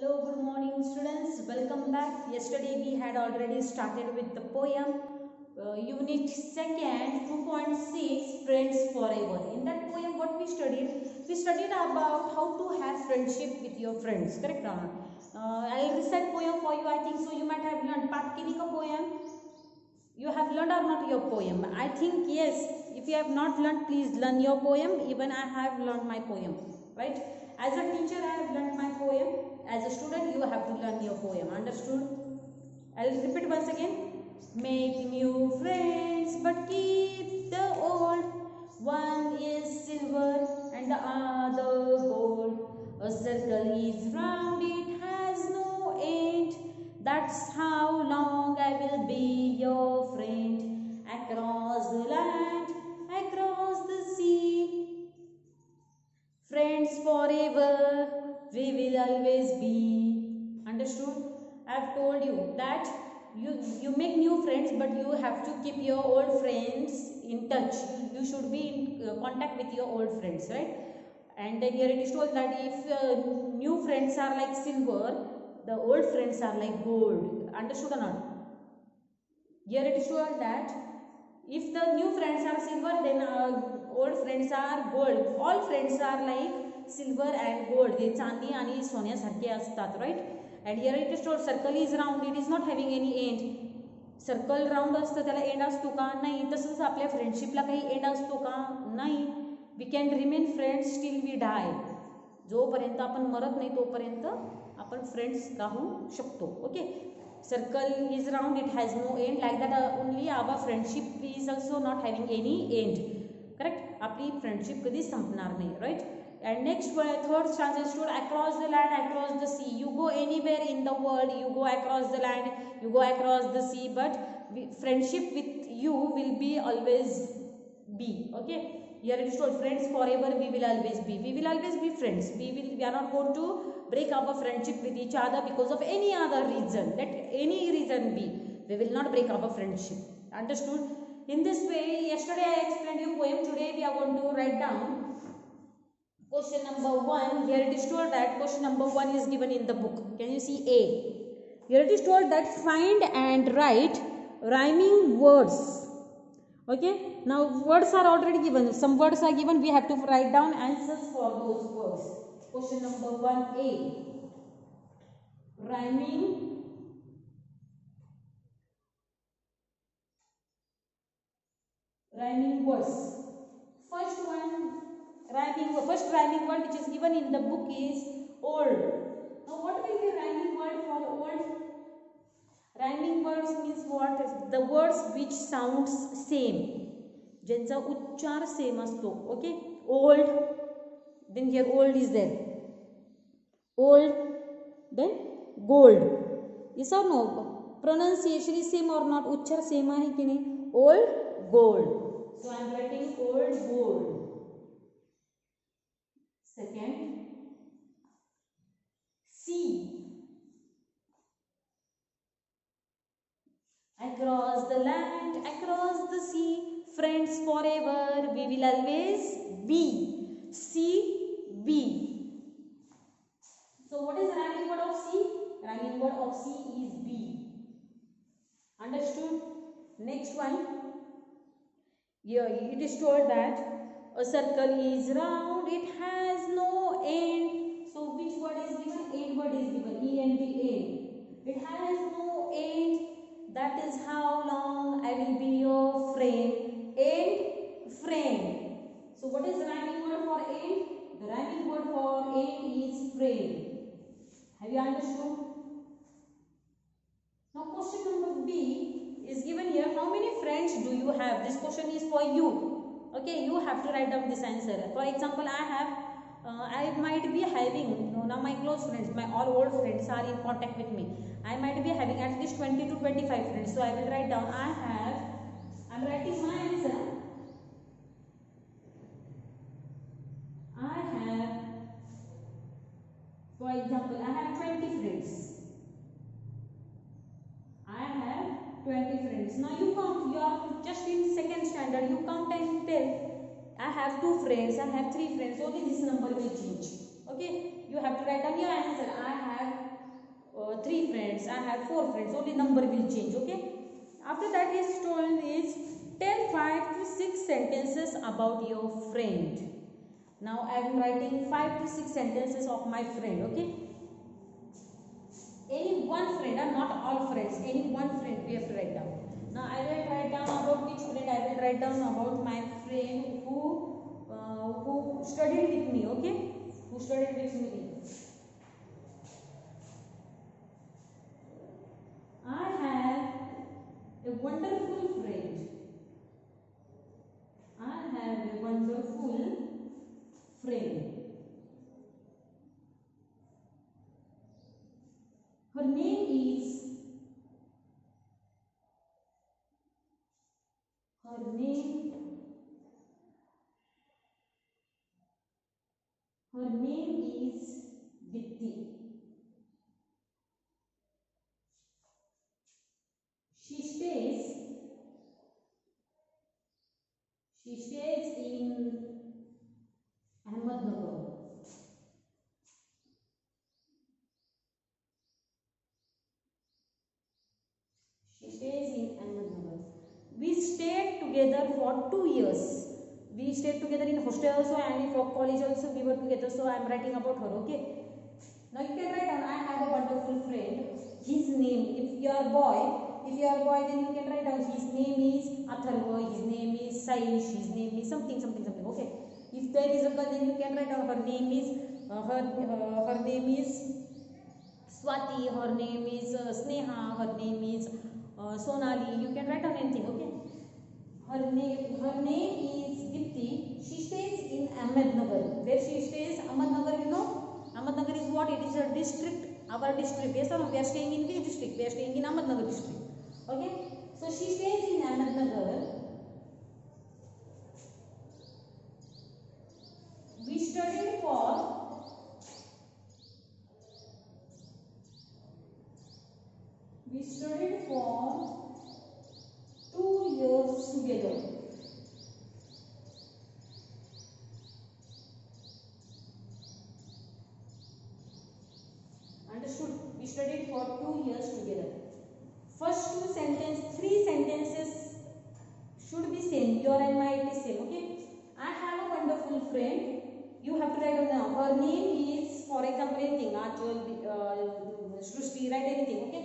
Hello, good morning students. Welcome back. Yesterday we had already started with the poem uh, unit second 2.6 friends forever. In that poem what we studied? We studied about how to have friendship with your friends. Correct or not? Uh, I'll recite poem for you. I think so you might have learned part kini ka poem. You have learned or not your poem? I think yes. If you have not learned, please learn your poem. Even I have learned my poem. Right? As a teacher, I have learned my poem. As a student, you have to learn your poem. Understood? I'll repeat once again. Make new friends, but keep the old. One is silver and the other gold. A circle is round, it has no end. That's how long I will be your friend. Across the land, across the sea. Friends forever, we will always? I've told you that you, you make new friends, but you have to keep your old friends in touch. You, you should be in uh, contact with your old friends, right? And then here it is told that if uh, new friends are like silver, the old friends are like gold. Understood or not? Here it is told that if the new friends are silver, then uh, old friends are gold. All friends are like silver and gold. ते चांदी आणि सोन्यासारखे असतात right And here it is told circle is it is not having any end circle असतं, त्याला end असतो का? नाही. तसंच आपल्या फ्रेंडशिपला काही एंड असतो का? नाही. We can remain friends still we die जोपर्यंत आपण मरत नाही, तोपर्यंत आपण फ्रेंड्स राहू शकतो. Okay circle is round it has no end like that only our friendship is also not having any end correct आपली फ्रेंडशिप कधीच संपणार नाही right and next third stanza is told across the land across the sea. You go anywhere in the world you go across the land you go across the sea but friendship with you will be always be okay? Here it is told friends forever we will always be. We will always be friends. We will we are not going to break our friendship with each other because of any other reason. Let any reason be we will not break our friendship. Understood? In this way yesterday i explained you poem. Today we are going to write down question number one here it is told that question number one is given in the book. Can you see a? Here it is told that find and write rhyming words. Okay? Now words are already given. Some words are given. We have to write down answers for those words. Question number one a. Rhyming rhyming words. First one rhyming word. first rhyming word which is given in the book is old now what will be rhyming word for old rhyming words means what the words which sounds same ज्यांचा उच्चार same असतो okay old then here old is there old then gold is और no pronunciation is same और not उच्चार same आहे की नाही old gold so I am writing old gold Second, sea. Across the land, across the sea, friends forever, we will always be. Sea, be. So, what is the rhyming word of sea? Rhyming word of sea is be. Understood? Next one. Here it is told that a circle is round, it has no end. So which word is given? End word is given. E N D end. It has no end. That is how long I will be your friend. End friend. So what is the rhyming word for end? The rhyming word for end is friend. Have you understood? Now question number B is given here. How many friends do you have? This question is for you okay you have to write down this answer. For example i have uh, i might be having you know, now my close friends my all old friends are in contact with me. I might be having at least 20 to 25 friends. So i will write down i have i'm writing my answer. I have for example i have 20 friends i have 20 friends now you count you are just in second standard. You count and tell i have two friends. I have three friends. Only this number will change okay? You have to write down your answer. I have uh, three friends, I have four friends. Only number will change. Okay? After that is told is tell five to six sentences about your friend. Now i am writing five to six sentences of my friend. Okay? Any one friend and not all friends. Any one friend we have to write down now i will write down about which friend i will write down about my friend who uh, who studied with me okay? Who studied with me. I have a wonderful friend. I have a wonderful friend. Her name is her name her name is Vitti. She stays she stays in stayed together for two years. We stayed together in hostel also and for college also we were together. So I am writing about her. Okay. Now you can write. I have a wonderful friend. His name. If you are boy, if you are boy, then you can write down. His name is Atharva. His name is Saish. His name is something, something, something. Okay. If there is a girl, then you can write down. Her name is uh, her uh, her name is Swati. Her name is uh, Sneha. Her name is uh, Sonali. You can write down anything, okay? Her name, her name is Dipti. She stays in Ahmednagar. Where she stays, Ahmednagar, you know? Ahmednagar is what? It is a district. Our district. Yes or no? We are staying in which district? We are staying in Ahmednagar district. Okay? So she stays in Ahmednagar. We studied for we studied for Your and my it is same. Okay. I have a wonderful friend. You have to write down. Her name is, for example, anything. Achal, uh, Srushti, write anything. Okay.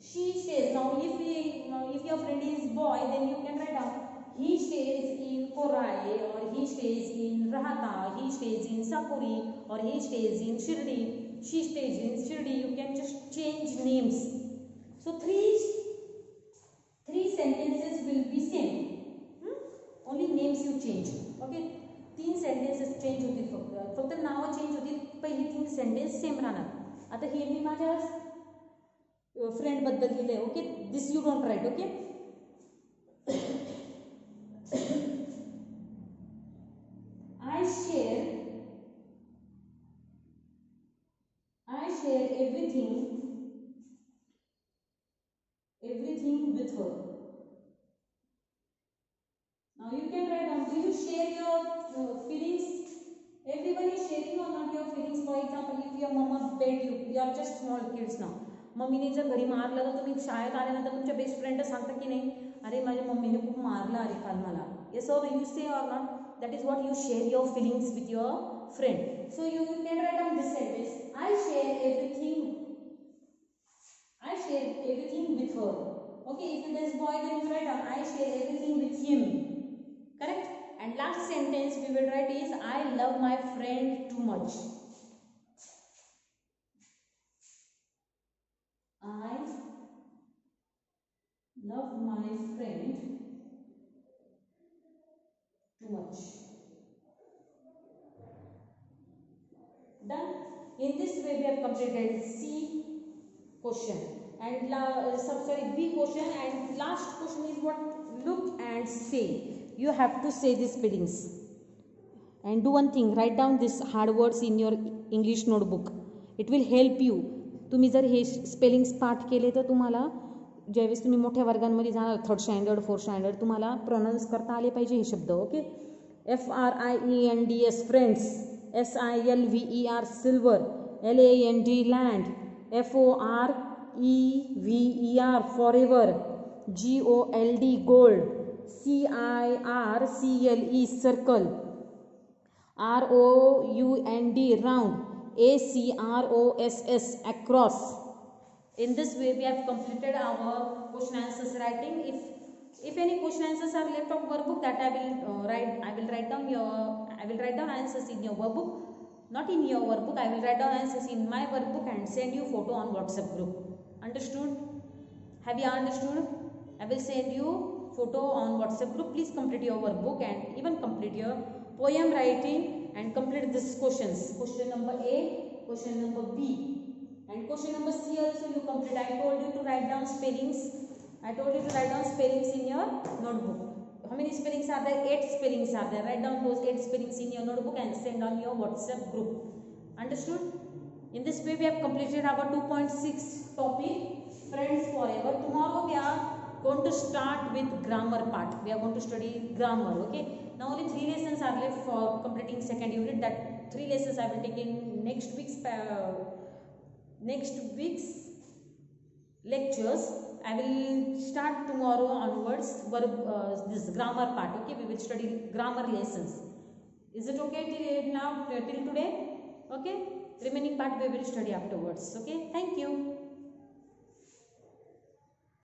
She stays. Now, if we, if your friend is boy, then you can write down. He stays in Korai, or he stays in Rahata, he stays in Sakuri, or he stays in Shirdi. She stays in Shirdi. You can just change names. So three three sentences will be same. Hmm? Names you change okay तीन sentences change होतील फक्त फक्त नावं change होतील पहिली तीन sentence same राहणार. आता हे मी माझ्या फ्रेंड लिहिलं आहे okay this you don't write okay your feelings. For example, if your mama beat you, you are just small kids now. मम्मीने जर घरी मारलं तर तुम्ही शाळेत आल्यानंतर तुमच्या बेस्ट फ्रेंड सांगता की नाही अरे माझ्या मम्मीने खूप मारलं अरे काल मला yes or you say or not that is what you share your feelings with your friend so you can write on this sentence I share everything I share everything with her. Okay, if it is boy, then you write down I share everything with him. Correct? Last sentence we will write is I love my friend too much. I love my friend too much. Done. In this way, we have completed C question and uh, sorry B question and last question is what look and say. You have to say these spellings. And do one thing, write down these hard words in your English notebook. It will help you. तुम्ही जर हे spellings पाठ केले तर तुम्हाला ज्यावेळेस तुम्ही मोठ्या वर्गांमध्ये जाणार थर्ड स्टँडर्ड फोर्थ स्टँडर्ड तुम्हाला प्रोनाऊन्स करता आले पाहिजे हे शब्द okay F R I E N D S friends S I L V E R silver L A N D land F O R E V E R forever G O L D gold C I R C L E circle. R O U N D round. A C R O S S across. In this way we have completed our question answers writing. If if any question answers are left of workbook that i will uh, write i will write down your i will write down answers in your workbook. Not in your workbook i will write down answers in my workbook and send you photo on whatsapp group. Understood? Have you understood? I will send you photo on whatsapp group please complete your workbook and even complete your poem writing and complete these questions question number a question number b and question number C also you complete. I told you to write down spellings. I told you to write down spellings in your notebook. How many spellings are there? Eight spellings are there. Write down those eight spellings in your notebook and send on your WhatsApp group. Understood? In this way we have completed our 2.6 topic friends forever. Tomorrow we are going to start with grammar part. We are going to study grammar. Okay. Now only three lessons are left for completing second unit. That three lessons I will take in next week's uh, next week's lectures i will start tomorrow onwards verb uh, this grammar part okay we will study grammar lessons is it okay till now till today okay remaining part we will study afterwards okay thank you